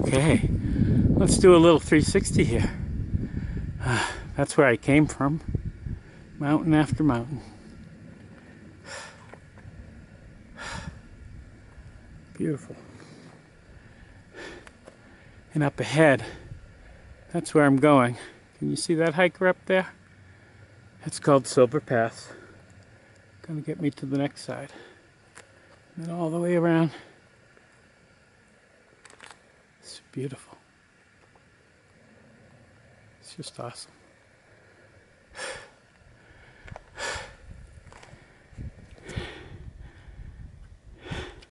Okay, let's do a little 360 here. Uh, that's where I came from. Mountain after mountain. Beautiful. And up ahead, that's where I'm going. Can you see that hiker up there? It's called Silver Pass. Gonna get me to the next side. And then all the way around. It's beautiful. It's just awesome.